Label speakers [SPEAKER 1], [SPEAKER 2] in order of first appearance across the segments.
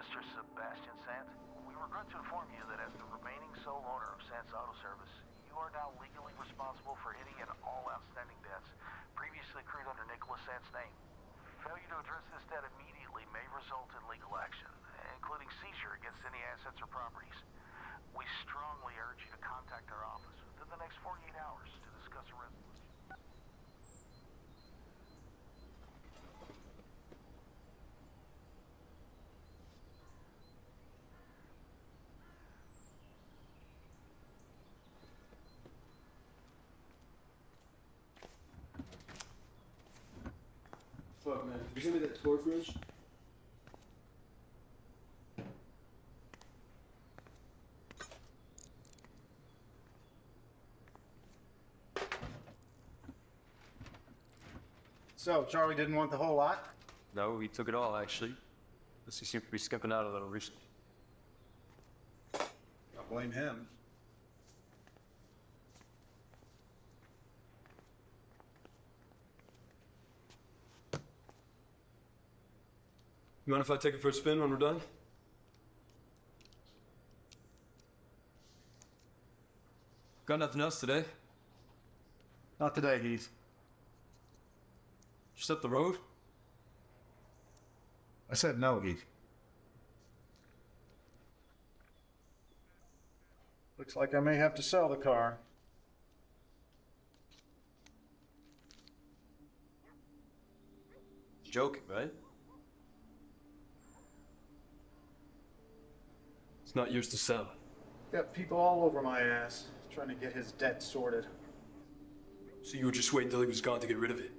[SPEAKER 1] Mr. Sebastian Sant. We regret to inform you that as the remaining sole owner of Sant's Auto Service, you are now legally responsible for any and all outstanding debts previously accrued under Nicholas Sant's name. Failure to address this debt immediately may result in legal action, including seizure against any assets or properties. We strongly urge you to contact our office within the next 48 hours to discuss a resolution.
[SPEAKER 2] Fuck, man. Did you give me that tour fridge?
[SPEAKER 3] So, Charlie didn't want the whole lot?
[SPEAKER 4] No, he took it all, actually. But he seemed to be skimping out a little recently.
[SPEAKER 3] I blame him.
[SPEAKER 2] You mind if I take it for a spin when we're done? Got nothing else today?
[SPEAKER 3] Not today, Heath.
[SPEAKER 2] Just up the road?
[SPEAKER 3] I said no, Heath. Looks like I may have to sell the car.
[SPEAKER 2] Joking, right? It's not yours to sell.
[SPEAKER 3] Got people all over my ass trying to get his debt sorted.
[SPEAKER 2] So you were just waiting till he was gone to get rid of it?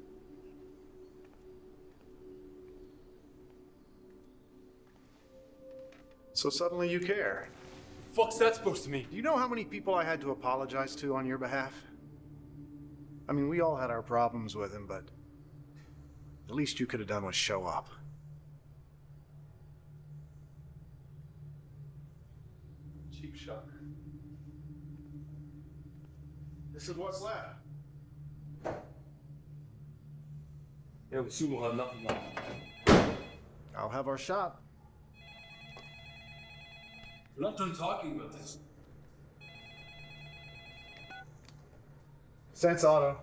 [SPEAKER 3] So suddenly you care.
[SPEAKER 2] Fuck's that supposed to mean?
[SPEAKER 3] Do you know how many people I had to apologize to on your behalf? I mean, we all had our problems with him, but the least you could have done was show up.
[SPEAKER 2] Cheap shot.
[SPEAKER 3] This is what's left.
[SPEAKER 2] Yeah, but soon we'll have nothing left.
[SPEAKER 3] I'll have our shop.
[SPEAKER 2] We're not done talking about this.
[SPEAKER 3] Sant's Auto.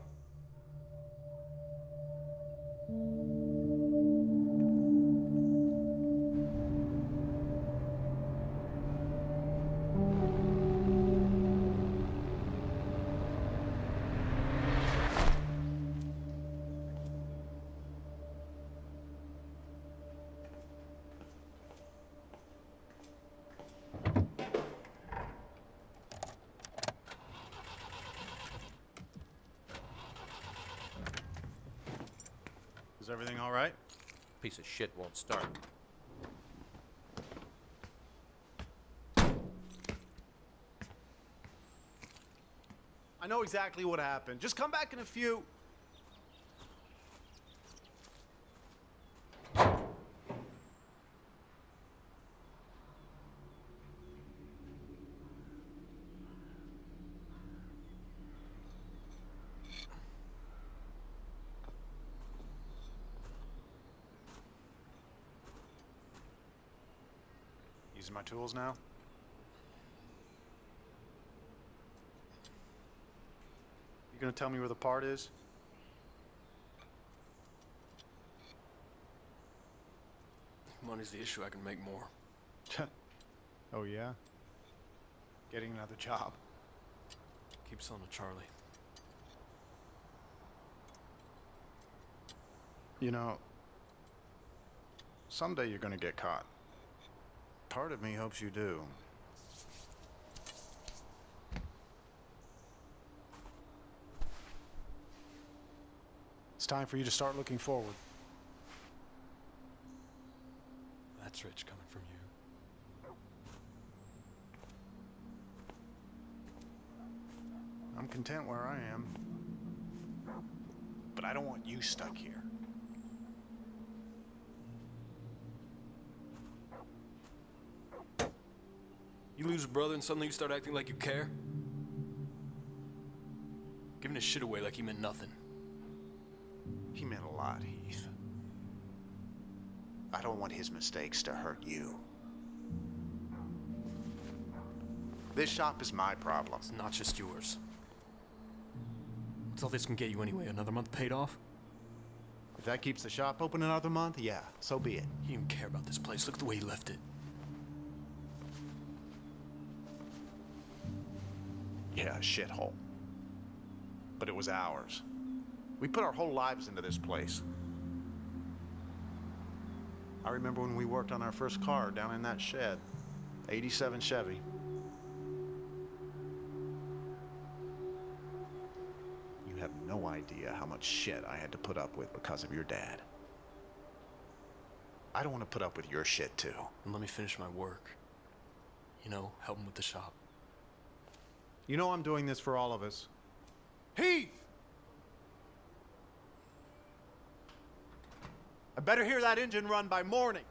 [SPEAKER 5] Piece of shit won't start.
[SPEAKER 3] I know exactly what happened. Just come back in a few. My tools now? You gonna tell me where the part is?
[SPEAKER 2] Money's the issue. I can make more.
[SPEAKER 3] oh, yeah? Getting another job.
[SPEAKER 2] Keep selling to Charlie.
[SPEAKER 3] You know, someday you're gonna get caught. Part of me hopes you do. It's time for you to start looking forward.
[SPEAKER 4] That's rich coming from you.
[SPEAKER 3] I'm content where I am. But I don't want you stuck here.
[SPEAKER 4] You lose a brother and suddenly you start acting like you care? Giving his shit away like he meant nothing.
[SPEAKER 3] He meant a lot, Heath. I don't want his mistakes to hurt you. This shop is my problem.
[SPEAKER 4] It's not just yours. What's all this can get you anyway? Another month paid off?
[SPEAKER 3] If that keeps the shop open another month, yeah, so be it.
[SPEAKER 4] He didn't care about this place. Look at the way he left it.
[SPEAKER 3] Yeah, a shithole. But it was ours. We put our whole lives into this place. I remember when we worked on our first car down in that shed. 87 Chevy. You have no idea how much shit I had to put up with because of your dad. I don't want to put up with your shit too.
[SPEAKER 4] And let me finish my work. You know, help him with the shop.
[SPEAKER 3] You know I'm doing this for all of us. Heath! I better hear that engine run by morning.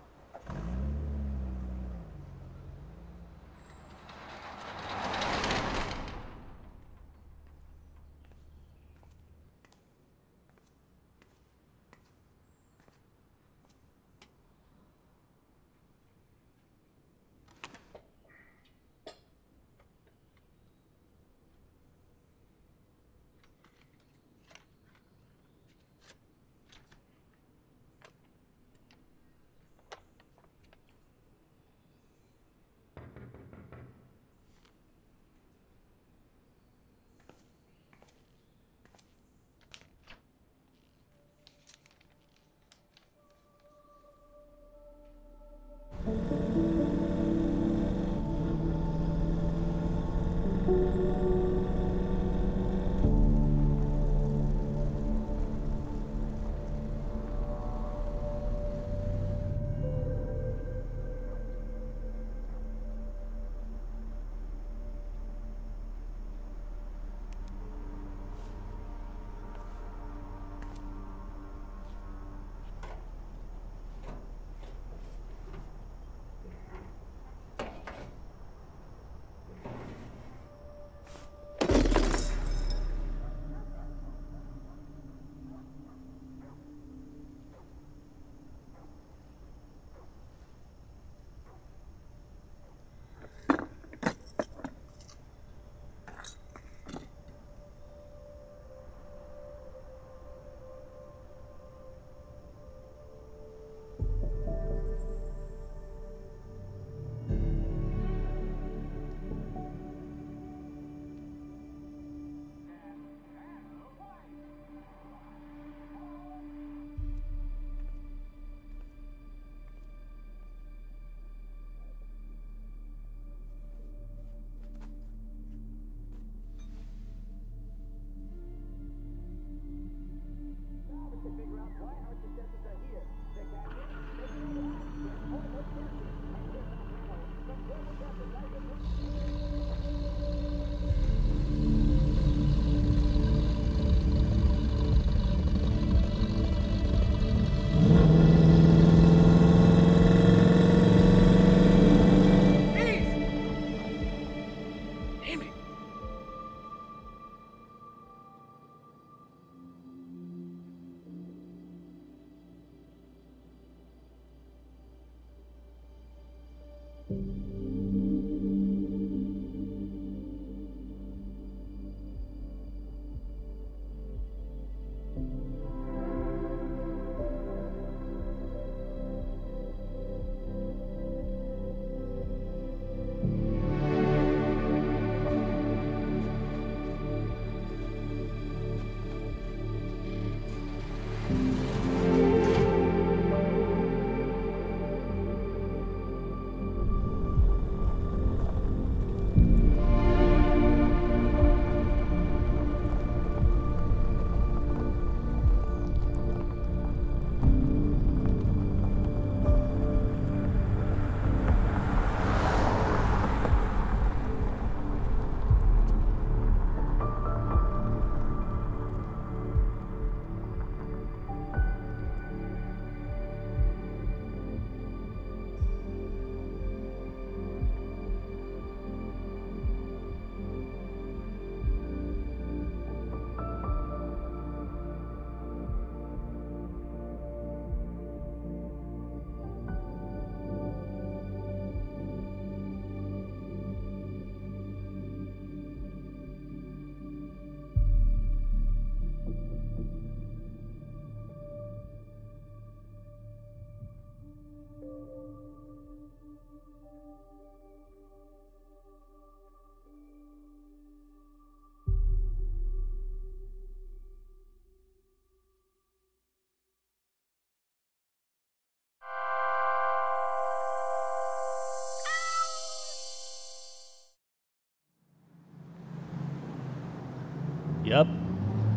[SPEAKER 6] Yup,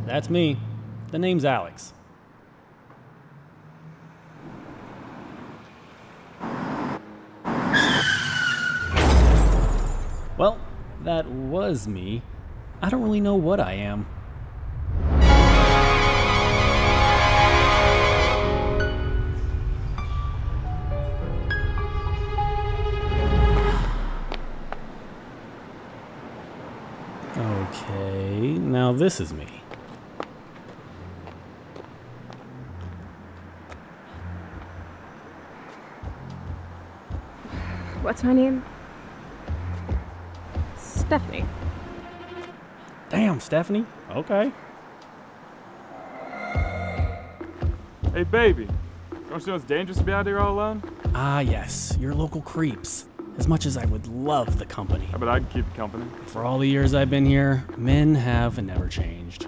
[SPEAKER 6] that's me. The name's Alex. Well, that was me. I don't really know what I am. This is me.
[SPEAKER 7] What's my name? Stephanie.
[SPEAKER 6] Damn, Stephanie. Okay.
[SPEAKER 8] Hey, baby. Don't you know it's dangerous to be out here all alone?
[SPEAKER 6] Ah, yes, your local creeps. As much as I would love the company.
[SPEAKER 8] I bet I'd keep you company.
[SPEAKER 6] For all the years I've been here, men have never changed.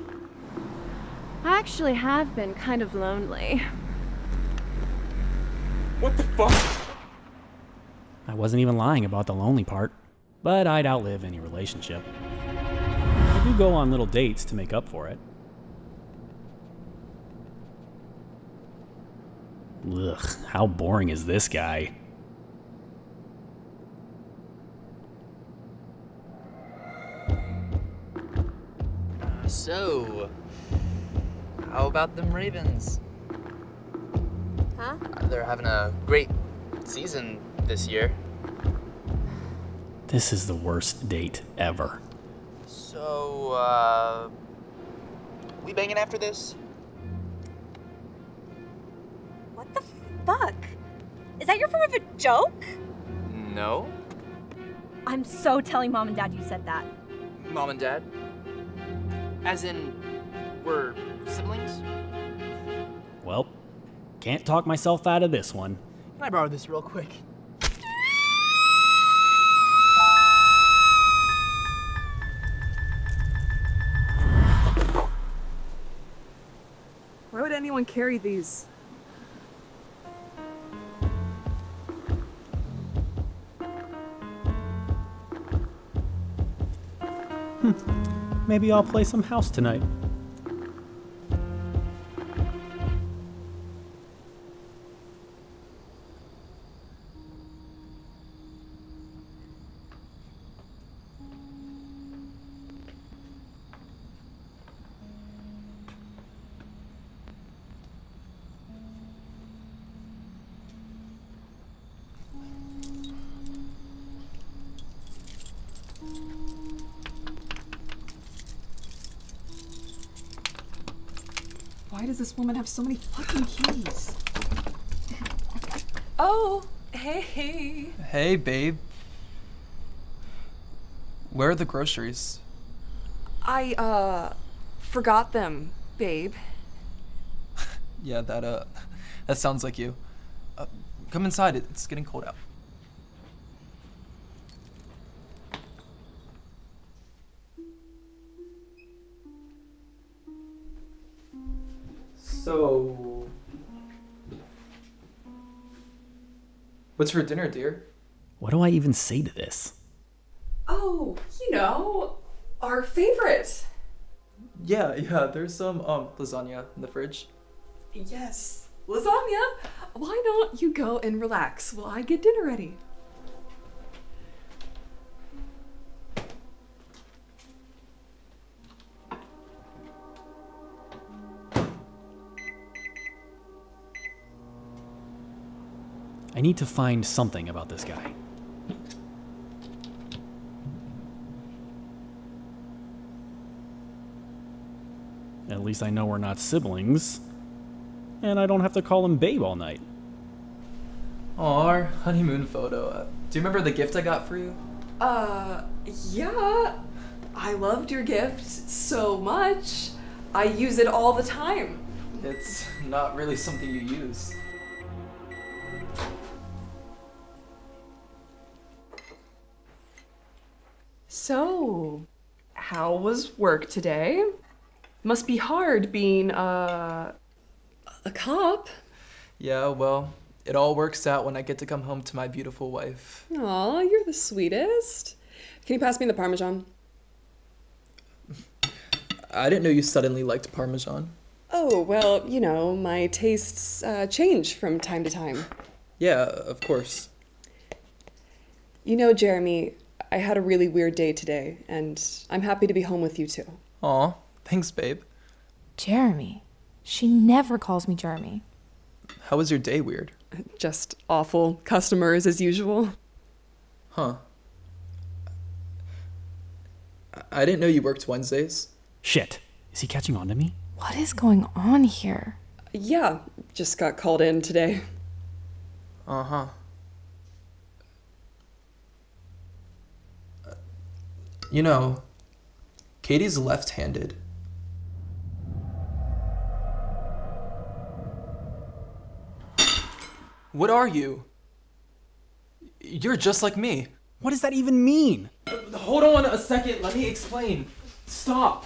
[SPEAKER 7] I actually have been kind of lonely.
[SPEAKER 8] What the fuck?
[SPEAKER 6] I wasn't even lying about the lonely part, but I'd outlive any relationship. I do go on little dates to make up for it. Ugh, how boring is this guy?
[SPEAKER 9] So, how about them Ravens?
[SPEAKER 7] Huh?
[SPEAKER 9] Uh, They're having a great season this year.
[SPEAKER 6] This is the worst date ever.
[SPEAKER 9] So, uh, we banging after this?
[SPEAKER 10] What the fuck? Is that your form of a joke?
[SPEAKER 9] No.
[SPEAKER 10] I'm so telling mom and dad you said that.
[SPEAKER 9] Mom and Dad? As in, we're siblings?
[SPEAKER 6] Well, can't talk myself out of this one.
[SPEAKER 9] Can I borrow this real quick?
[SPEAKER 11] Why would anyone carry these?
[SPEAKER 6] Maybe I'll play some house tonight.
[SPEAKER 11] Does this woman have so many fucking keys?
[SPEAKER 12] Oh, hey.
[SPEAKER 13] Hey, babe. Where are the groceries?
[SPEAKER 12] I, uh, forgot them, babe.
[SPEAKER 13] Yeah, that uh, that sounds like you. Uh, come inside. It's getting cold out. What's for dinner, dear?
[SPEAKER 6] What do I even say to this?
[SPEAKER 12] Oh, you know, our favorite.
[SPEAKER 13] Yeah, yeah. There's some um lasagna in the fridge.
[SPEAKER 12] Yes, lasagna. Why don't you go and relax while I get dinner ready?
[SPEAKER 6] I need to find something about this guy. At least I know we're not siblings. And I don't have to call him babe all night.
[SPEAKER 13] Aw, our honeymoon photo. Uh, do you remember the gift I got for you?
[SPEAKER 12] Uh, yeah. I loved your gift so much. I use it all the time.
[SPEAKER 13] It's not really something you use.
[SPEAKER 12] So, how was work today? Must be hard being uh, a cop.
[SPEAKER 13] Yeah, well, it all works out when I get to come home to my beautiful wife.
[SPEAKER 12] Aw, you're the sweetest. Can you pass me the parmesan?
[SPEAKER 13] I didn't know you suddenly liked Parmesan.
[SPEAKER 12] Oh, well, you know, my tastes uh, change from time to time.
[SPEAKER 13] Yeah, of course.
[SPEAKER 12] You know, Jeremy, I had a really weird day today, and I'm happy to be home with you too.
[SPEAKER 13] Aw, thanks, babe.
[SPEAKER 14] Jeremy. She never calls me Jeremy.
[SPEAKER 13] How was your day weird?
[SPEAKER 12] Just awful. Customers as usual.
[SPEAKER 13] Huh. I- I didn't know you worked Wednesdays.
[SPEAKER 6] Shit. Is he catching on to me?
[SPEAKER 14] What is going on here?
[SPEAKER 12] Yeah, just got called in today.
[SPEAKER 13] Uh huh. You know, Katie's left handed. What are you? You're just like me.
[SPEAKER 6] What does that even mean?
[SPEAKER 13] Hold on a second, let me explain. Stop.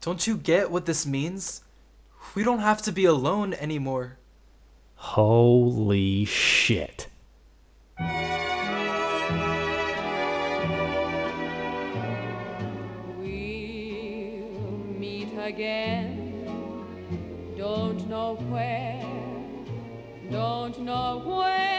[SPEAKER 13] Don't you get what this means? We don't have to be alone anymore.
[SPEAKER 6] Holy shit.
[SPEAKER 15] Again. Don't know where, don't know when,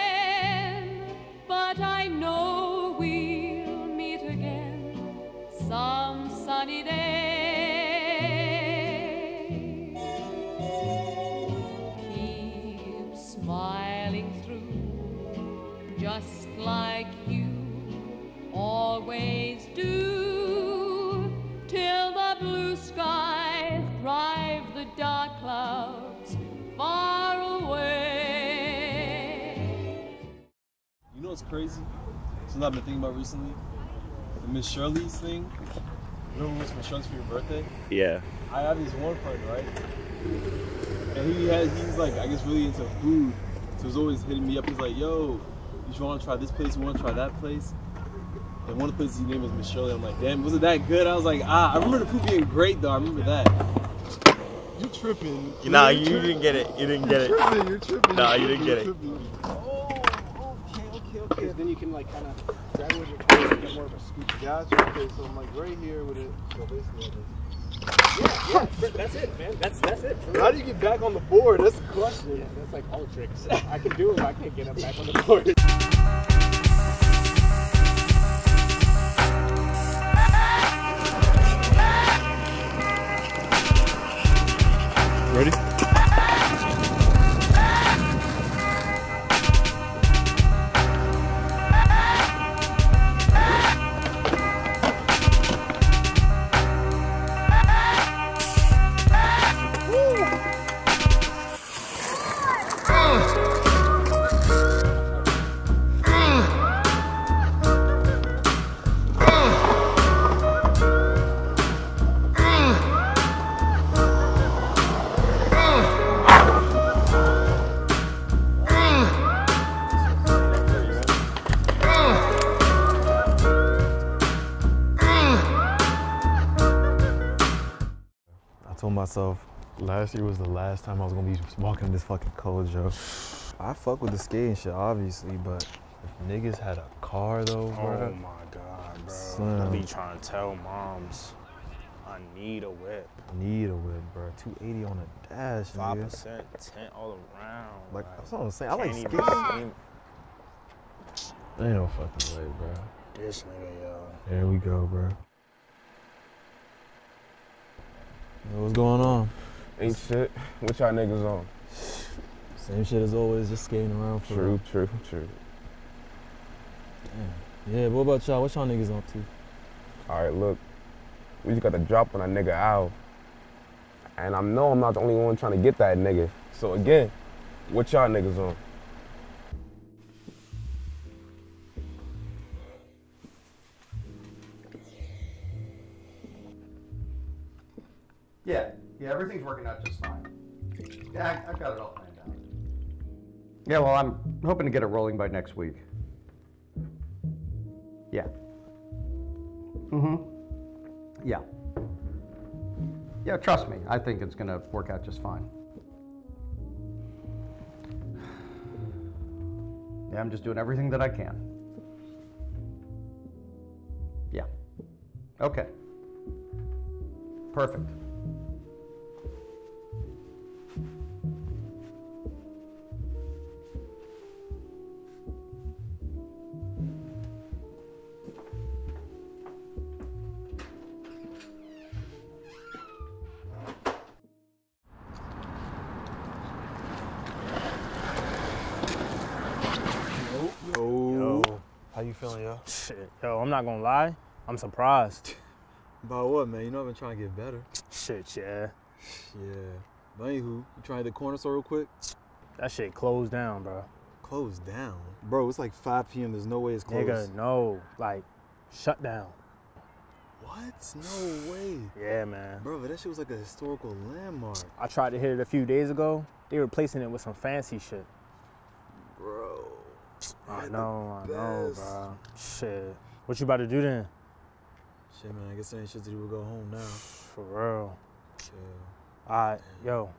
[SPEAKER 16] I've been thinking about recently? The Miss Shirley's thing. Remember it Miss Shirley's for your birthday?
[SPEAKER 17] Yeah.
[SPEAKER 16] I have this one friend, right? And he has he's like I guess really into food. So he's always hitting me up. He's like, yo, you wanna try this place, you wanna try that place? And one of the places he named was Miss Shirley. I'm like, damn, was it that good? I was like, ah, I remember the food being great though. I remember that. You tripping.
[SPEAKER 17] Nah, you didn't get it. You didn't get it.
[SPEAKER 16] You're tripping, you're tripping.
[SPEAKER 17] Nah, you didn't get it.
[SPEAKER 16] tripping.
[SPEAKER 3] Okay, then you can like kind of grab it with your car and get more of a scoop.
[SPEAKER 16] Gotcha. Okay, so I'm like right here with it. So basically,
[SPEAKER 3] Yeah, yeah, that's it, man. That's that's it.
[SPEAKER 16] how do you get back on the board? That's the question.
[SPEAKER 3] Yeah, that's like all tricks. I can do it, but I can't get up back on the board.
[SPEAKER 18] myself last year was the last time I was gonna be walking in this fucking cold, Joe. I fuck with the skating shit, obviously, but if niggas had a car though, bro.
[SPEAKER 19] Oh my god, bro.
[SPEAKER 18] Son.
[SPEAKER 19] I be trying to tell moms I need a whip.
[SPEAKER 18] Need a whip, bro. 280 on a dash,
[SPEAKER 19] Five percent tint all around.
[SPEAKER 18] Like, that's what I'm saying. I like skating.
[SPEAKER 19] even
[SPEAKER 18] Ain't no fucking way, bro.
[SPEAKER 19] This nigga, yo.
[SPEAKER 18] There we go, bro. Yo, what's going on?
[SPEAKER 17] Ain't shit. What y'all niggas on?
[SPEAKER 18] Same shit as always, just skating around for
[SPEAKER 17] True, true, true.
[SPEAKER 18] Damn. Yeah, what about y'all? What y'all niggas up to?
[SPEAKER 17] All right, look. We just got the drop on a nigga out. And I know I'm not the only one trying to get that nigga. So again, what y'all niggas on?
[SPEAKER 20] Yeah, yeah, everything's working out just fine. Yeah, I, I've got it all planned out. Yeah, well, I'm hoping to get it rolling by next week. Yeah. Mm-hmm. Yeah. Yeah, trust me, I think it's gonna work out just fine. Yeah, I'm just doing everything that I can. Yeah. Okay. Perfect.
[SPEAKER 21] Shit, yo, I'm not gonna lie. I'm surprised.
[SPEAKER 16] About what, man? You know I've been trying to get better.
[SPEAKER 21] Shit, yeah.
[SPEAKER 16] Yeah. But anywho, you trying to hit the corner store real quick?
[SPEAKER 21] That shit closed down, bro.
[SPEAKER 16] Closed down? Bro, it's like 5 p.m. There's no way it's closed.
[SPEAKER 21] Nigga, no. Like, shut down.
[SPEAKER 16] What? No way.
[SPEAKER 21] Yeah, man.
[SPEAKER 16] Bro, but that shit was like a historical landmark.
[SPEAKER 21] I tried to hit it a few days ago. They replacing it with some fancy shit. I know, I know, bro. Shit. What you about to do then?
[SPEAKER 16] Shit, man, I guess there ain't shit to do. We'll go home now.
[SPEAKER 21] For real.
[SPEAKER 16] Yeah.
[SPEAKER 21] Alright, yo.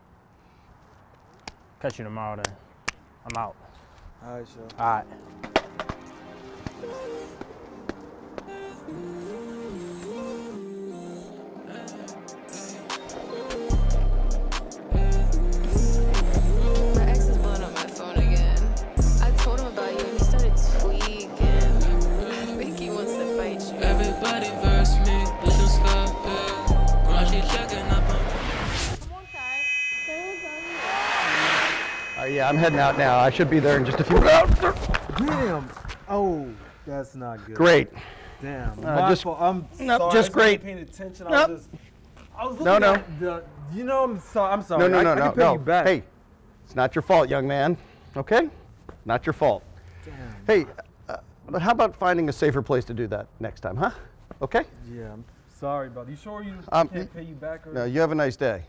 [SPEAKER 21] Catch you tomorrow then. I'm out.
[SPEAKER 16] Alright, sure.
[SPEAKER 21] Alright.
[SPEAKER 22] My
[SPEAKER 20] yeah, I'm heading out now. I should be there in just a few minutes.
[SPEAKER 18] Damn. Oh, that's not good.
[SPEAKER 20] Great.
[SPEAKER 18] Damn.
[SPEAKER 20] Uh, just-
[SPEAKER 18] fault. I'm
[SPEAKER 20] Nope,
[SPEAKER 18] sorry.
[SPEAKER 20] just great.
[SPEAKER 18] Paying attention. I was just. I was
[SPEAKER 20] No,
[SPEAKER 18] looking
[SPEAKER 20] no.
[SPEAKER 18] at the. You know, I'm sorry. I'm sorry.
[SPEAKER 20] No, no,
[SPEAKER 18] I,
[SPEAKER 20] no,
[SPEAKER 18] I
[SPEAKER 20] no, no.
[SPEAKER 18] you back.
[SPEAKER 20] Hey, it's not your fault, young man. Okay? Not your fault.
[SPEAKER 18] Damn.
[SPEAKER 20] Hey, uh, but how about finding a safer place to do that next time, huh? Okay?
[SPEAKER 18] Yeah, I'm sorry, brother. You sure you
[SPEAKER 20] Um,
[SPEAKER 18] can't pay you back? Or
[SPEAKER 20] No, you have a nice day.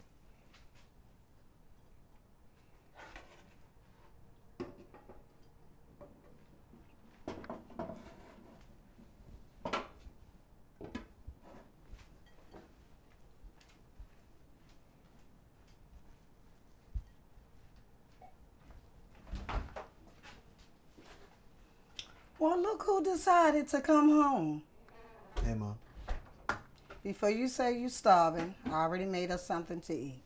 [SPEAKER 23] Decided to come home.
[SPEAKER 18] Hey, mom.
[SPEAKER 23] Before you say you're starving, I already made us something to eat.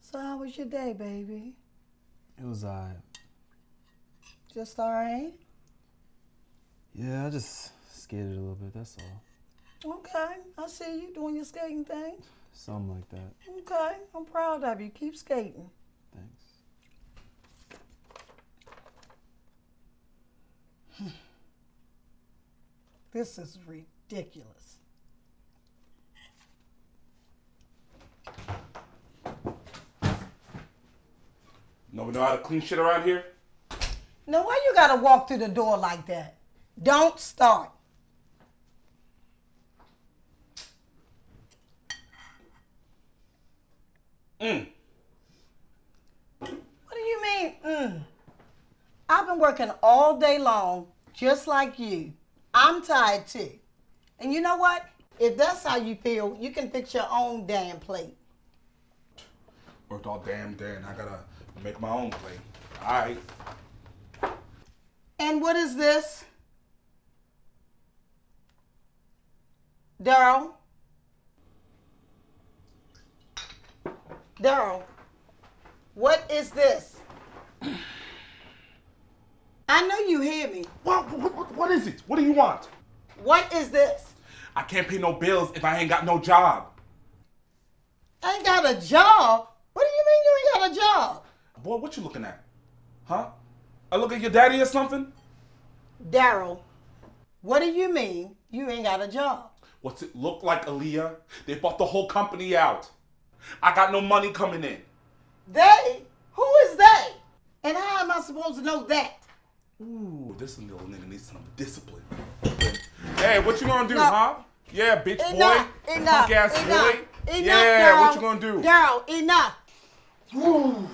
[SPEAKER 23] So how was your day, baby?
[SPEAKER 18] It was alright.
[SPEAKER 23] Just all right?
[SPEAKER 18] Yeah, I just skated a little bit. That's all.
[SPEAKER 23] Okay, I see you doing your skating thing.
[SPEAKER 18] Something like that.
[SPEAKER 23] Okay, I'm proud of you. Keep skating. This is ridiculous.
[SPEAKER 24] Nobody know how to clean shit around here?
[SPEAKER 23] Now, why you gotta walk through the door like that? Don't start.
[SPEAKER 24] Mm.
[SPEAKER 23] What do you mean, mm? I've been working all day long, just like you. I'm tired too. And you know what? If that's how you feel, you can fix your own damn plate.
[SPEAKER 24] Worked all damn day and I gotta make my own plate. Alright.
[SPEAKER 23] And what is this? Daryl? Daryl, what is this? I know you hear me.
[SPEAKER 24] What, what, what is it? What do you want?
[SPEAKER 23] What is this?
[SPEAKER 24] I can't pay no bills if I ain't got no job.
[SPEAKER 23] Ain't got a job? What do you mean you ain't got a job?
[SPEAKER 24] Boy, what you looking at? Huh? I look at your daddy or something?
[SPEAKER 23] Daryl, what do you mean you ain't got a job?
[SPEAKER 24] What's it look like, Aaliyah? They bought the whole company out. I got no money coming in.
[SPEAKER 23] They? Who is they? And how am I supposed to know that?
[SPEAKER 24] Ooh, this little nigga needs some discipline. Hey, what you gonna do,
[SPEAKER 23] No.
[SPEAKER 24] huh? Yeah, bitch
[SPEAKER 23] Enough,
[SPEAKER 24] boy.
[SPEAKER 23] enough,
[SPEAKER 24] Punk ass
[SPEAKER 23] enough,
[SPEAKER 24] boy.
[SPEAKER 23] enough,
[SPEAKER 24] yeah,
[SPEAKER 23] Daryl.
[SPEAKER 24] what you gonna do?
[SPEAKER 23] Daryl, enough.
[SPEAKER 24] Ooh.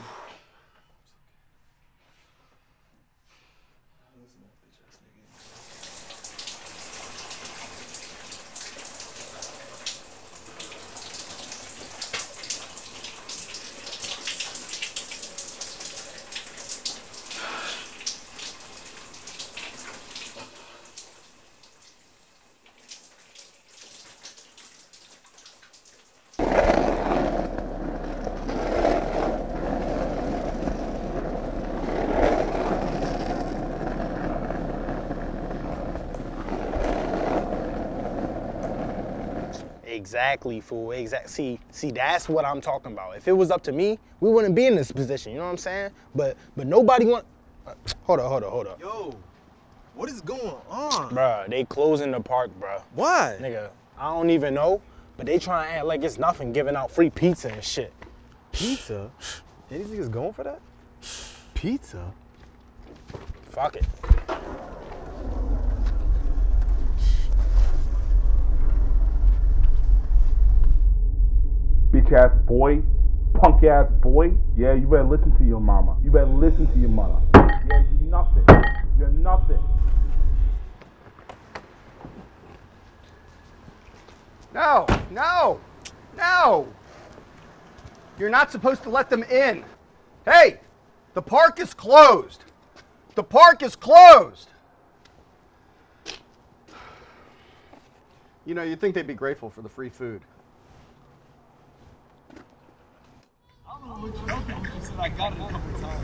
[SPEAKER 25] Exactly, fool. Exact. See, see, that's what I'm talking about. If it was up to me, we wouldn't be in this position. You know what I'm saying? But, but nobody want. Uh, hold up, hold up, hold up.
[SPEAKER 13] Yo, what is going on?
[SPEAKER 25] Bruh, they closing the park, bruh.
[SPEAKER 13] Why?
[SPEAKER 25] Nigga, I don't even know, but they trying to act like it's nothing, giving out free pizza and shit.
[SPEAKER 18] Pizza? These niggas going for that? Pizza?
[SPEAKER 25] Fuck it.
[SPEAKER 24] Bitch ass boy, punk ass boy. Yeah, you better listen to your mama. You better listen to your mother. Yeah, you're nothing. You're nothing.
[SPEAKER 20] No, no, no. You're not supposed to let them in. Hey, the park is closed. The park is closed. You know, you'd think they'd be grateful for the free food.
[SPEAKER 16] I got it a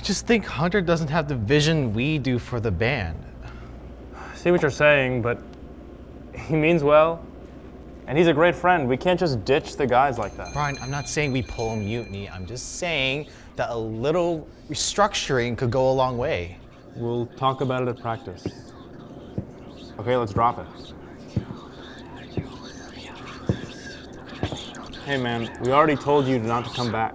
[SPEAKER 26] I just think Hunter doesn't have the vision we do for the band.
[SPEAKER 19] See what you're saying, but he means well. And he's a great friend. We can't just ditch the guys like that.
[SPEAKER 26] Brian, I'm not saying we pull a mutiny. I'm just saying that a little restructuring could go a long way.
[SPEAKER 19] We'll talk about it at practice. Okay, let's drop it. Hey man, we already told you not to come back.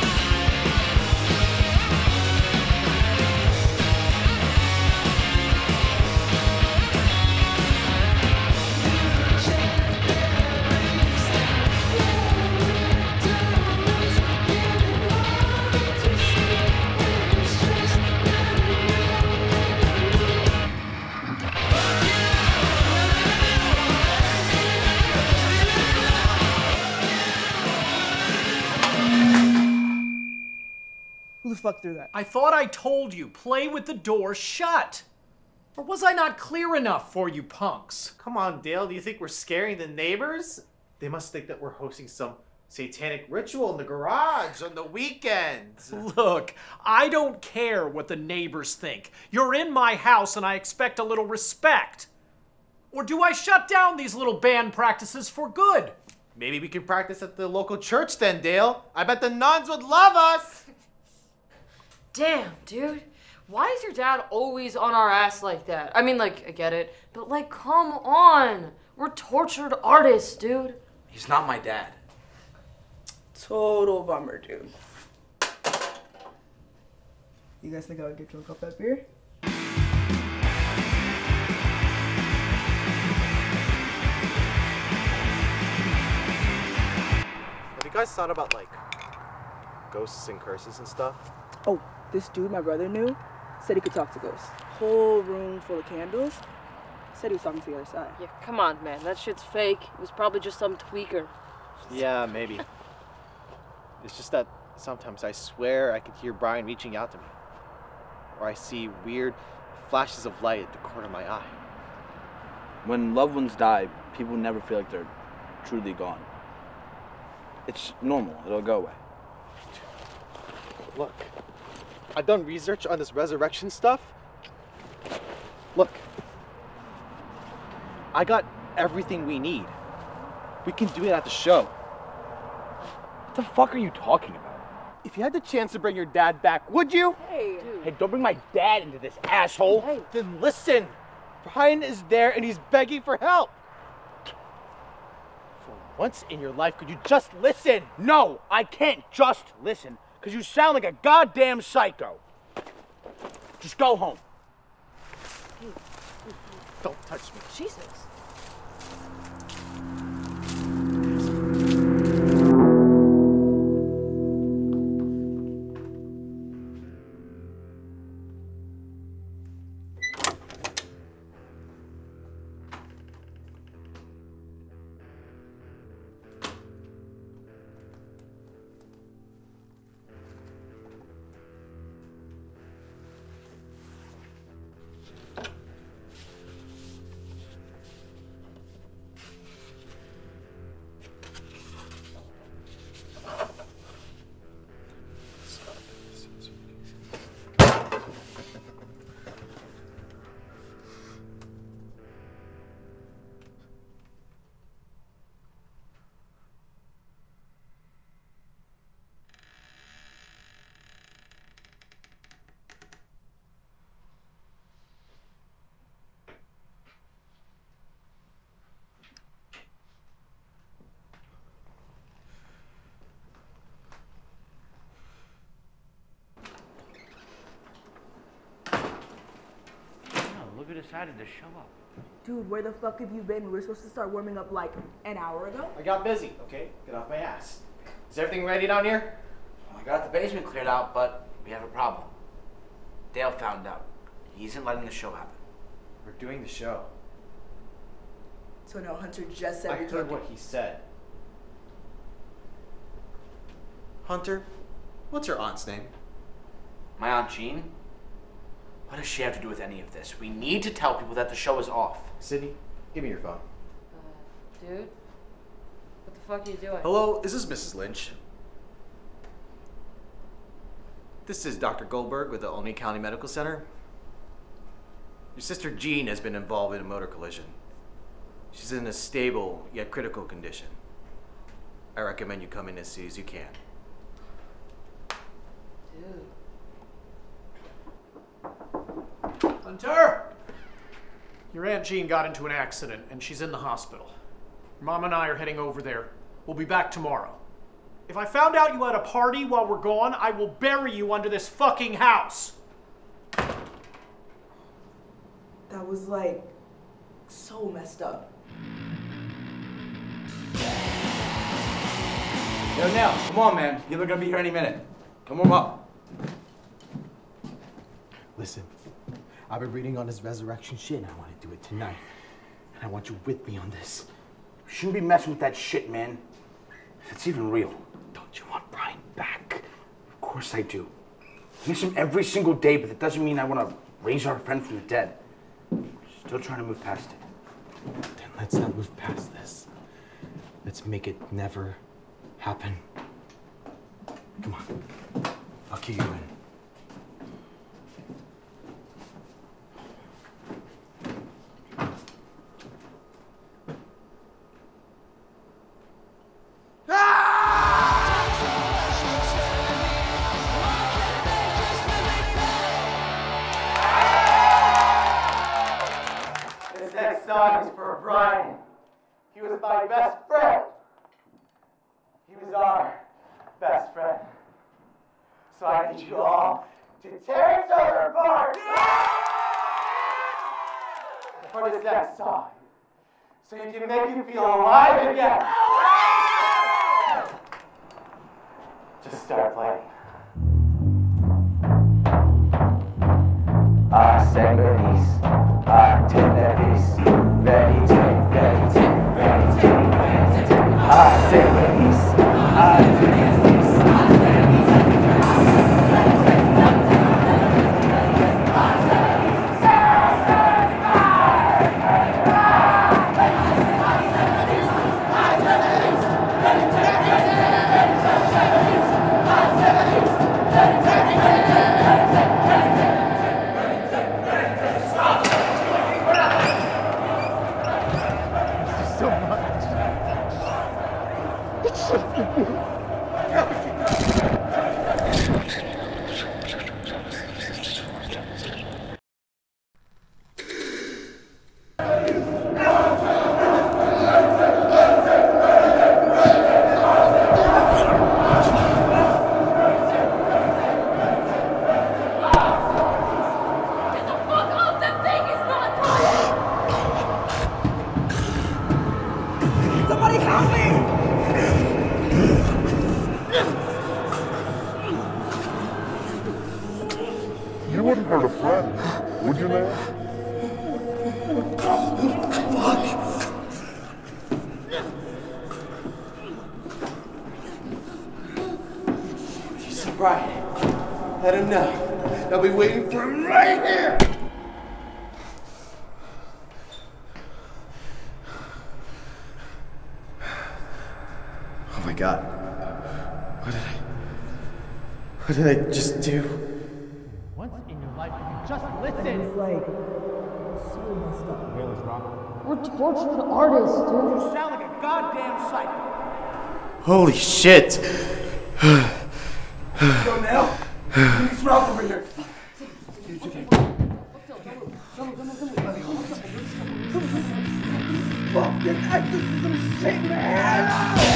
[SPEAKER 27] Fuck threw that?
[SPEAKER 28] I thought I told you, play with the door shut. Or was I not clear enough for you punks?
[SPEAKER 29] Come on, Dale. Do you think we're scaring the neighbors? They must think that we're hosting some satanic ritual in the garage on the weekends.
[SPEAKER 28] Look, I don't care what the neighbors think. You're in my house and I expect a little respect. Or do I shut down these little band practices for good?
[SPEAKER 29] Maybe we can practice at the local church then, Dale. I bet the nuns would love us.
[SPEAKER 22] Damn, dude. Why is your dad always on our ass like that? I mean, like, I get it, but like, come on. We're tortured artists, dude.
[SPEAKER 30] He's not my dad.
[SPEAKER 27] Total bummer, dude. You guys think I would get drunk off that beer?
[SPEAKER 29] Have you guys thought about like
[SPEAKER 31] ghosts and curses and stuff?
[SPEAKER 32] Oh, this dude my brother knew said he could talk to ghosts. Whole room full of candles. Said he was talking to the other side.
[SPEAKER 22] Yeah, come on, man. That shit's fake. It was probably just some tweaker.
[SPEAKER 29] Yeah, maybe. it's just that sometimes I swear I could hear Brian reaching out to me. Or I see weird flashes of light at the corner of my eye.
[SPEAKER 33] When loved ones die, people never feel like they're truly gone. It's normal, it'll go away.
[SPEAKER 29] Look, I've done research on this resurrection stuff. Look, I got everything we need. We can do it at the show.
[SPEAKER 34] What the fuck are you talking about? If you had the chance to bring your dad back, would you?
[SPEAKER 22] Hey. Dude.
[SPEAKER 34] Hey, don't bring my dad into this, asshole.
[SPEAKER 22] Hey.
[SPEAKER 29] Then listen. Brian is there and he's begging for help. For once in your life, could you just listen?
[SPEAKER 34] No, I can't just listen, because you sound like a goddamn psycho. Just go home.
[SPEAKER 29] Don't touch me.
[SPEAKER 22] Jesus.
[SPEAKER 34] Decided to show up.
[SPEAKER 32] Dude, where the fuck have you been? We were supposed to start warming up like an hour ago.
[SPEAKER 29] I got busy, okay? Get off my ass. Is everything ready down here?
[SPEAKER 35] I got the basement cleared out, but we have a problem. Dale found out. He isn't letting the show happen.
[SPEAKER 29] We're doing the show.
[SPEAKER 32] So no, Hunter just said
[SPEAKER 29] I
[SPEAKER 32] we
[SPEAKER 29] heard
[SPEAKER 32] can't
[SPEAKER 29] what he said. Hunter, what's your aunt's name?
[SPEAKER 35] My Aunt Jean? What does she have to do with any of this? We need to tell people that the show is off.
[SPEAKER 29] Sydney, give me your phone.
[SPEAKER 22] Uh, dude, what the fuck are you doing?
[SPEAKER 29] Hello, is this Mrs. Lynch? This is Dr. Goldberg with the Olney County Medical Center. Your sister Jean has been involved in a motor collision. She's in a stable yet critical condition. I recommend you come in as soon as you can.
[SPEAKER 22] Dude.
[SPEAKER 28] Hunter! Your Aunt Jean got into an accident and she's in the hospital. Mom and I are heading over there. We'll be back tomorrow. If I found out you had a party while we're gone, I will bury you under this fucking house.
[SPEAKER 32] That was like so messed up.
[SPEAKER 33] Yo, Nell, come on, man. You're gonna be here any minute. Come warm up.
[SPEAKER 36] Listen, I've been reading on this resurrection shit and I want to do it tonight. And I want you with me on this.
[SPEAKER 34] You shouldn't be messing with that shit, man. If it's even real.
[SPEAKER 36] Don't you want Brian back?
[SPEAKER 34] Of course I do. I miss him every single day, but that doesn't mean I want to raise our friend from the dead. Still trying to move past it.
[SPEAKER 36] Then let's not move past this. Let's make it never happen. Come on. I'll key you in. Did I just do?
[SPEAKER 37] Once in your life, you just listen.
[SPEAKER 27] like
[SPEAKER 22] We're tortured artists, dude.
[SPEAKER 37] You sound like a goddamn psycho.
[SPEAKER 36] Holy shit!
[SPEAKER 37] Go now. It's Ralph over here. It's. Fuck this exorcism shit, man!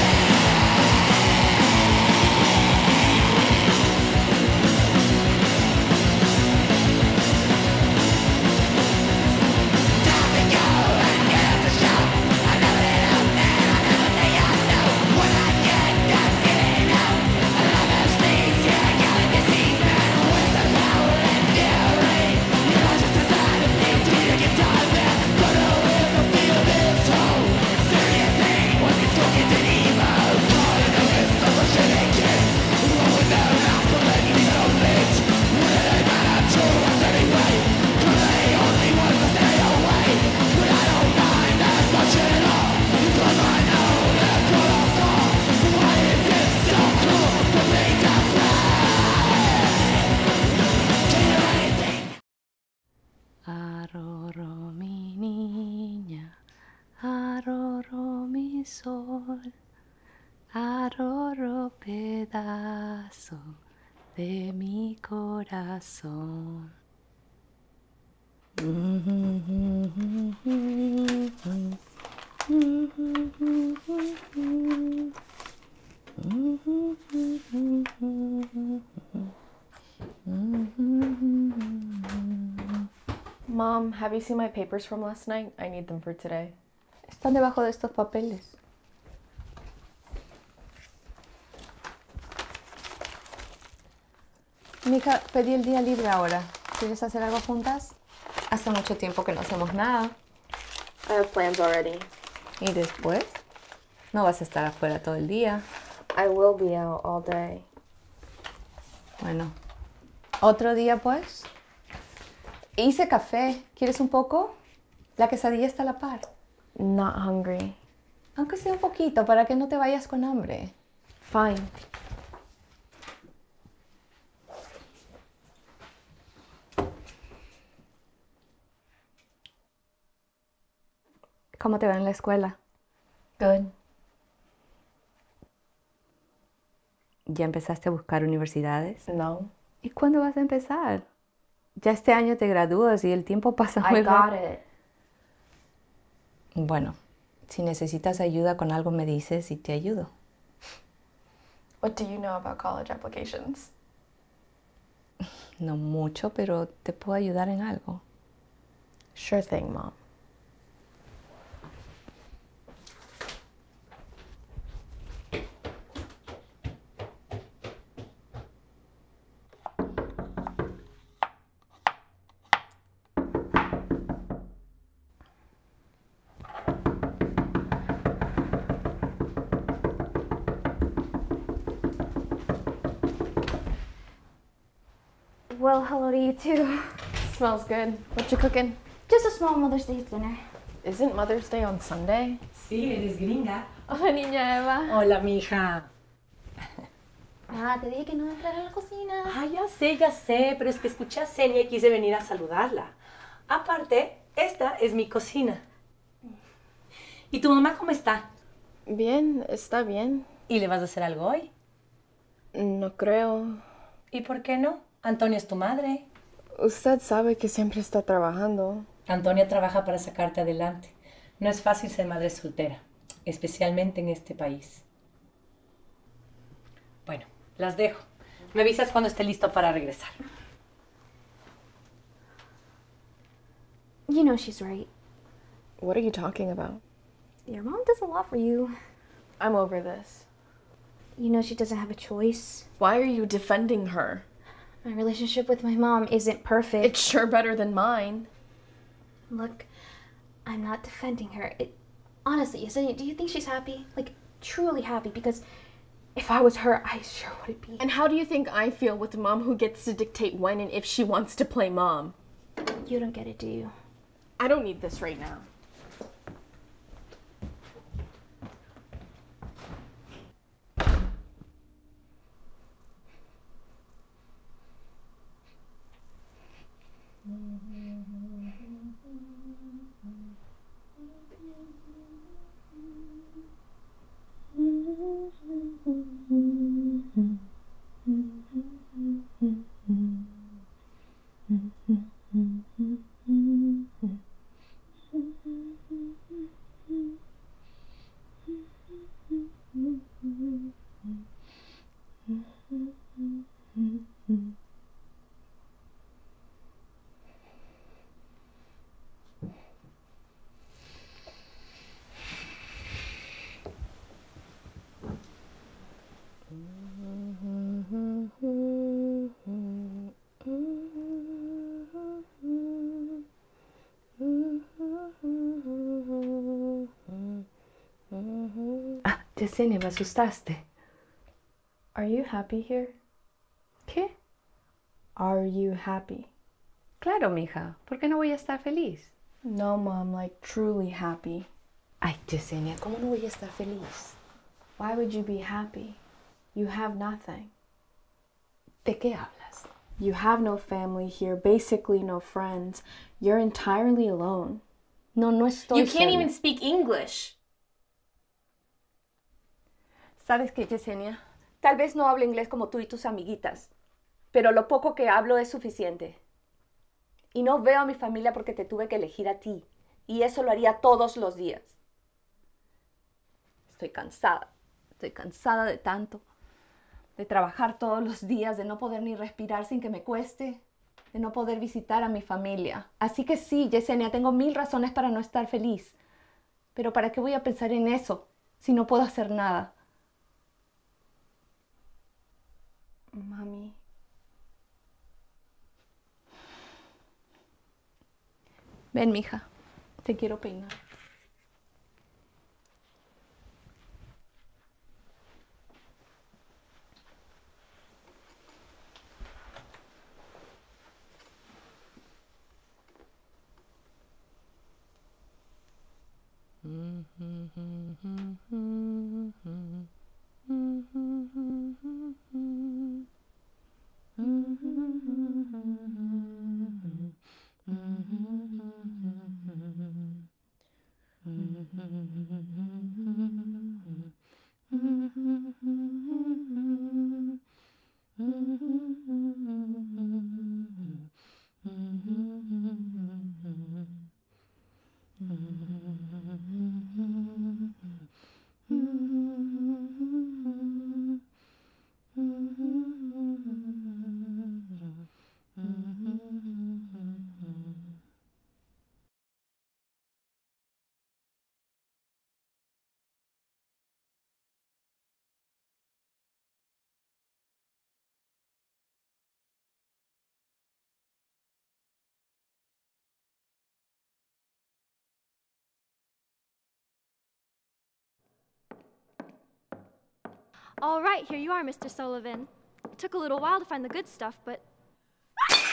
[SPEAKER 38] Aroro pedazo de mi corazón.
[SPEAKER 32] Mom, have you seen my papers from last night? I need them for today.
[SPEAKER 38] Están debajo de estos papeles. Mika, pedí el día libre ahora. ¿Quieres hacer algo juntas? Hace mucho tiempo que no hacemos nada.
[SPEAKER 32] I have plans already.
[SPEAKER 38] ¿Y después? No vas a estar afuera todo el día.
[SPEAKER 32] I will be out all day.
[SPEAKER 38] Bueno, otro día pues. Hice café. ¿Quieres un poco? La quesadilla está a la par.
[SPEAKER 32] Not hungry.
[SPEAKER 38] Aunque sea un poquito, para que no te vayas con hambre.
[SPEAKER 32] Fine.
[SPEAKER 38] ¿Cómo te va en la escuela?
[SPEAKER 32] Good.
[SPEAKER 38] ¿Ya empezaste a buscar universidades?
[SPEAKER 32] No.
[SPEAKER 38] ¿Y cuándo vas a empezar? Ya este año te gradúas y el tiempo pasa muy
[SPEAKER 32] I got
[SPEAKER 38] rápido.
[SPEAKER 32] it.
[SPEAKER 38] Bueno, si necesitas ayuda con algo me dices y te ayudo.
[SPEAKER 32] What do you know about college applications?
[SPEAKER 38] No mucho, pero te puedo ayudar en algo.
[SPEAKER 32] Sure thing, Mom. Smells good. What you cooking?
[SPEAKER 39] Just a small Mother's Day dinner.
[SPEAKER 32] Isn't Mother's Day on Sunday?
[SPEAKER 40] Sí, eres gringa.
[SPEAKER 32] Hola, niña Eva.
[SPEAKER 40] Hola, mija.
[SPEAKER 39] Ah, te dije que no entrara a la cocina.
[SPEAKER 40] Ah, ya sé, ya sé, pero es que escuché a Celia y quise venir a saludarla. Aparte, esta es mi cocina. ¿Y tu mamá cómo está?
[SPEAKER 32] Bien, está bien.
[SPEAKER 40] ¿Y le vas a hacer algo hoy?
[SPEAKER 32] No creo.
[SPEAKER 40] ¿Y por qué no? Antonia es tu madre.
[SPEAKER 32] Usted sabe que siempre está trabajando.
[SPEAKER 40] Antonia trabaja para sacarte adelante. No es fácil ser madre soltera, especialmente en este país. Bueno, las dejo. Me avisas cuando esté listo para regresar.
[SPEAKER 39] You know she's right.
[SPEAKER 32] What are you talking about?
[SPEAKER 39] Your mom does a lot for you.
[SPEAKER 32] I'm over this.
[SPEAKER 39] You know she doesn't have a choice.
[SPEAKER 32] Why are you defending her?
[SPEAKER 39] My relationship with my mom isn't perfect.
[SPEAKER 32] It's sure better than mine.
[SPEAKER 39] Look, I'm not defending her. It, honestly, Yesenia, do you think she's happy? Like, truly happy? Because if I was her, I sure would be.
[SPEAKER 32] And how do you think I feel with a mom who gets to dictate when and if she wants to play mom?
[SPEAKER 39] You don't get it, do you?
[SPEAKER 32] I don't need this right now.
[SPEAKER 38] Yesenia, me asustaste.
[SPEAKER 32] Are you happy here?
[SPEAKER 38] ¿Qué?
[SPEAKER 32] Are you happy?
[SPEAKER 38] Claro, mija. ¿Por qué no voy a estar feliz?
[SPEAKER 32] No, mom, like truly happy.
[SPEAKER 38] Ay, Yesenia, ¿cómo no voy a estar feliz?
[SPEAKER 32] Why would you be happy? You have nothing.
[SPEAKER 38] ¿De qué hablas?
[SPEAKER 32] You have no family here, basically no friends. You're entirely alone.
[SPEAKER 38] No, no estoy
[SPEAKER 32] You can't
[SPEAKER 38] sola.
[SPEAKER 32] even speak English.
[SPEAKER 38] ¿Sabes qué, Yesenia? Tal vez no hablo inglés como tú y tus amiguitas, pero lo poco que hablo es suficiente. Y no veo a mi familia porque te tuve que elegir a ti, y eso lo haría todos los días. Estoy cansada, estoy cansada de tanto, de trabajar todos los días, de no poder ni respirar sin que me cueste, de no poder visitar a mi familia. Así que sí, Yesenia, tengo mil razones para no estar feliz, pero ¿para qué voy a pensar en eso si no puedo hacer nada?
[SPEAKER 32] Mami.
[SPEAKER 38] Ven, mija, te quiero peinar. Mm-hmm.
[SPEAKER 39] All right, here you are, Mr. Sullivan. It took a little while to find the good stuff, but... Help!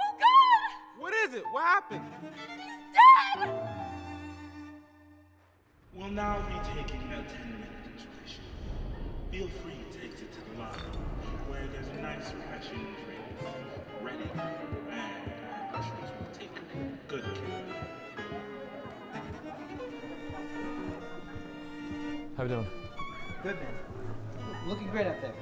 [SPEAKER 39] Oh, God!
[SPEAKER 41] What is it? What happened?
[SPEAKER 40] He's dead!
[SPEAKER 24] We'll now be taking a 10-minute intermission. Feel free to exit to the lobby, where there's a nice refreshing drink ready, and our will take good care
[SPEAKER 19] How we doing?
[SPEAKER 42] Good, man. Looking great up there.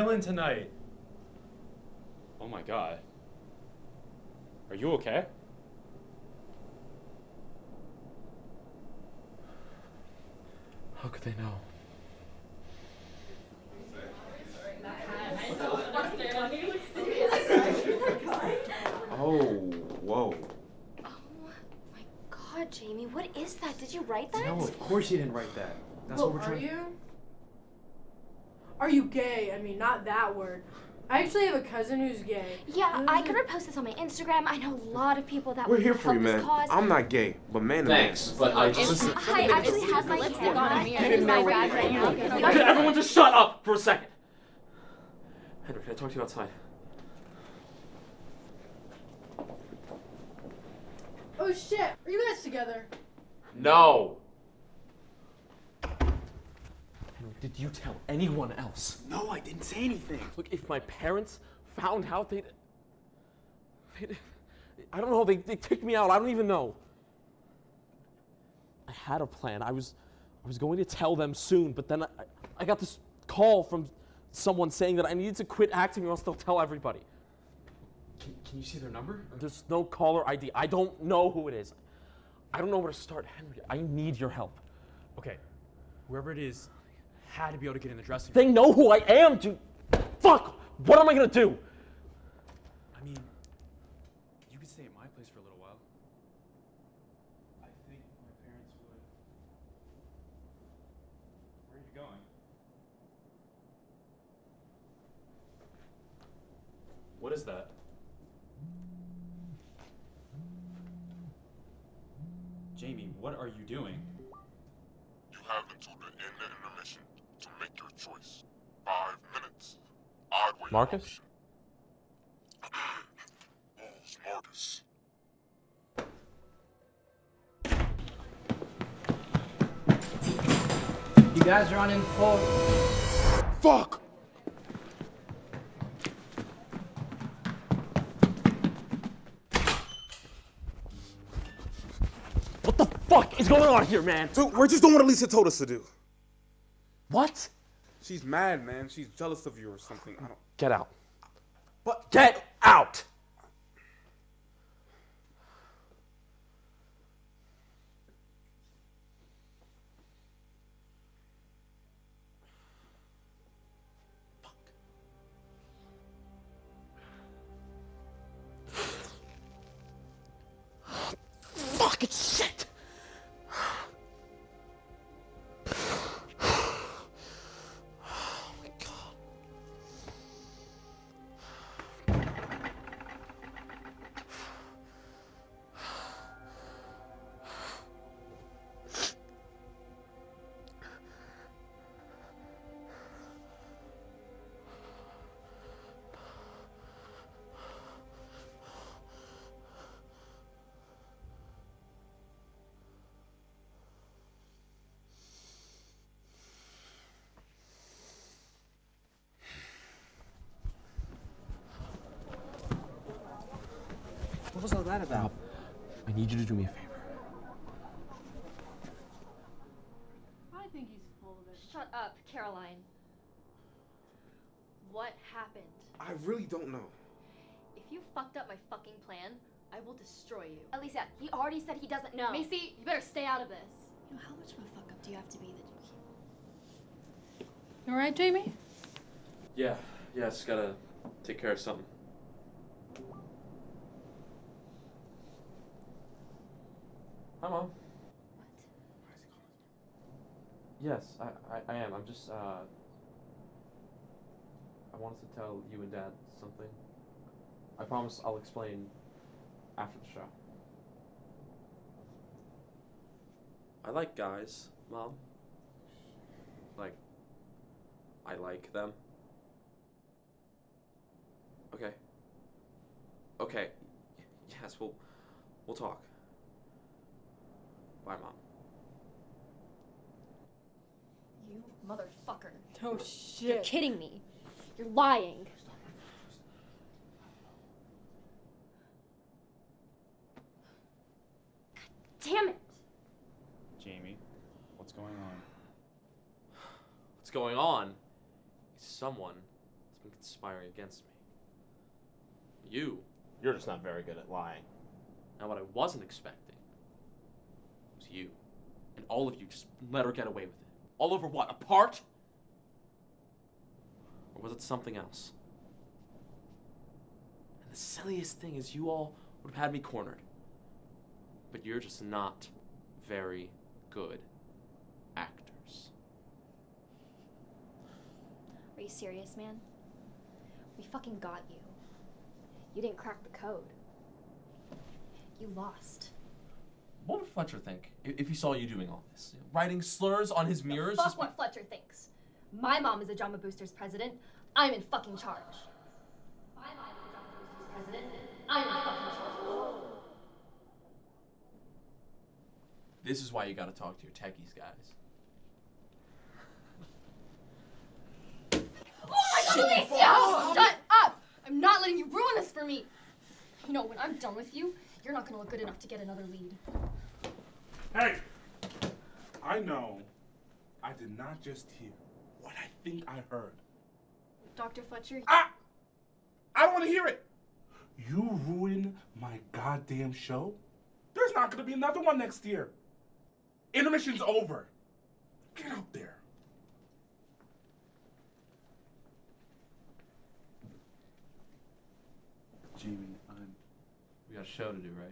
[SPEAKER 19] Killing tonight. Oh my god. Are you okay? How could they know?
[SPEAKER 40] Oh,
[SPEAKER 41] whoa.
[SPEAKER 40] Oh my god, Jamie, what is that? Did you write that?
[SPEAKER 41] No, of course you didn't write that. That's
[SPEAKER 43] well,
[SPEAKER 41] what we're
[SPEAKER 43] are
[SPEAKER 41] trying.
[SPEAKER 43] you? Are you gay? I mean, not that word. I actually have a cousin who's gay.
[SPEAKER 40] Yeah, I could repost this on my Instagram. I know a lot of people that
[SPEAKER 41] We're
[SPEAKER 40] would
[SPEAKER 41] here
[SPEAKER 40] help
[SPEAKER 41] for you,
[SPEAKER 40] this
[SPEAKER 41] man.
[SPEAKER 40] cause.
[SPEAKER 41] I'm not gay, but man,
[SPEAKER 19] Thanks, but I just.
[SPEAKER 40] I actually have my lipstick on a mirror. It's my bad right now.
[SPEAKER 19] Could everyone just shut up for a second? Henry, can I talk to you outside?
[SPEAKER 43] Oh shit! Are you guys together?
[SPEAKER 19] No. Henry, did you tell anyone else?
[SPEAKER 41] No, I didn't say anything.
[SPEAKER 19] Look, if my parents found out, they'd. they'd I don't know, they, they kicked me out. I don't even know. I had a plan. I was, I was going to tell them soon, but then I, I got this call from someone saying that I needed to quit acting or else they'll tell everybody.
[SPEAKER 41] Can, can you see their number?
[SPEAKER 19] There's no caller ID. I don't know who it is. I don't know where to start. Henry, I need your help.
[SPEAKER 41] Okay, whoever it is had to be able to get in the dressing room.
[SPEAKER 19] They know who I am, dude. Fuck! What am I gonna do?
[SPEAKER 41] I mean, you could stay at my place for a little while. I think my parents would. Where are you going?
[SPEAKER 19] What is that?
[SPEAKER 41] Jamie, what are you doing?
[SPEAKER 44] You have until the end of intermission to make your choice. Five minutes. Odd way.
[SPEAKER 19] Marcus?
[SPEAKER 44] Who's Marcus?
[SPEAKER 42] You guys are on in full.
[SPEAKER 44] Fuck!
[SPEAKER 19] What the fuck is going on here, man?
[SPEAKER 41] Dude, we're just doing what Elisa told us to do.
[SPEAKER 19] What?
[SPEAKER 41] She's mad, man. She's jealous of you or something. I don't.
[SPEAKER 19] Get out.
[SPEAKER 41] But
[SPEAKER 19] Get out!
[SPEAKER 42] Was all that about?
[SPEAKER 19] I need you to do me a favor.
[SPEAKER 43] I think he's full of it.
[SPEAKER 40] Shut up, Caroline. What happened?
[SPEAKER 41] I really don't know.
[SPEAKER 40] If you fucked up my fucking plan, I will destroy you. Elisa, he already said he doesn't know. Macy, you better stay out of this.
[SPEAKER 45] You know, how much of a fuck up do you have to be that you
[SPEAKER 43] You alright, Jamie?
[SPEAKER 19] Yeah, yeah, just gotta take care of something. Hi, Mom. What? Why is he calling? Yes, I, I, I am. I'm just, uh. I wanted to tell you and Dad something. I promise I'll explain after the show. I like guys, Mom. Like, I like them. Okay. Okay. Yes, we'll we'll talk. Bye, Mom.
[SPEAKER 40] You motherfucker.
[SPEAKER 43] Oh shit.
[SPEAKER 40] You're kidding me. You're lying. Damn it.
[SPEAKER 41] Jamie, what's going on?
[SPEAKER 19] What's going on is someone has been conspiring against me. You.
[SPEAKER 46] You're just not very good at lying.
[SPEAKER 19] Now, what I wasn't expecting was you. And all of you just let her get away with it. All over what? A part? Or was it something else? And the silliest thing is, you all would have had me cornered. But you're just not very good actors.
[SPEAKER 40] Are you serious, man? We fucking got you. You didn't crack the code. You lost.
[SPEAKER 19] What would Fletcher think if he saw you doing all this? Writing slurs on his mirrors?
[SPEAKER 40] Fuck
[SPEAKER 19] just be-
[SPEAKER 40] what Fletcher thinks. My mom is a Drama Boosters president. I'm in fucking charge. My mom is the Drama Boosters president. I'm in fucking charge.
[SPEAKER 19] This is why you gotta talk to your techies, guys.
[SPEAKER 40] Oh my god, Alicia! Shut up! I'm not letting you ruin this for me. You know, when I'm done with you, you're not gonna look good enough to get another lead.
[SPEAKER 24] Hey! I know I did not just hear what I think I heard.
[SPEAKER 40] Dr. Fletcher.
[SPEAKER 24] Ah! I don't want to hear it! You ruin my goddamn show? There's not gonna be another one next year. Intermission's over. Get out there.
[SPEAKER 19] Jamie, I'm. We got a show to do, right?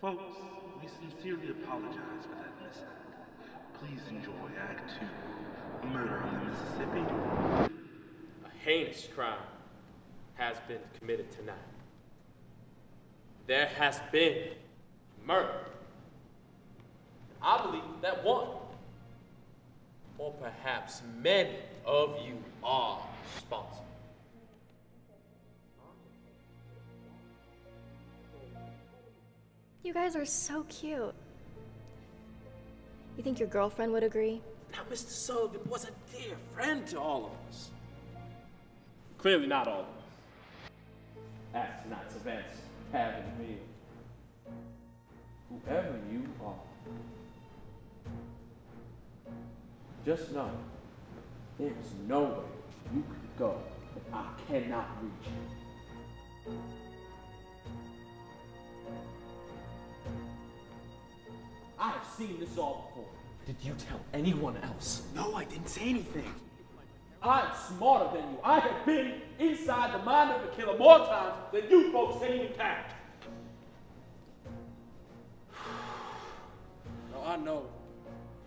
[SPEAKER 47] Folks, we sincerely apologize for that mishap. Please enjoy Act Two A Murder on the Mississippi.
[SPEAKER 19] A heinous crime has been committed tonight. There has been murder. I believe that one, or perhaps many of you are responsible.
[SPEAKER 40] You guys are so cute. You think your girlfriend would agree?
[SPEAKER 19] Now, Mr. Sullivan was a dear friend to all of us.
[SPEAKER 46] Clearly not all of us.
[SPEAKER 19] As tonight's events having me. whoever you are, just know there is nowhere you could go that I cannot reach. I have seen this all before. Did you tell anyone else?
[SPEAKER 48] No, I didn't say anything.
[SPEAKER 19] I'm smarter than you. I have been inside the mind of the killer more times than you folks can even count.
[SPEAKER 41] Now I know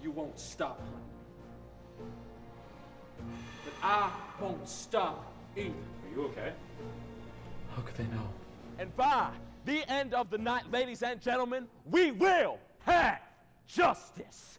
[SPEAKER 41] you won't stop, honey. But I won't stop either.
[SPEAKER 46] Are you okay?
[SPEAKER 19] How could they know?
[SPEAKER 46] And by the end of the night, ladies and gentlemen, we will have justice.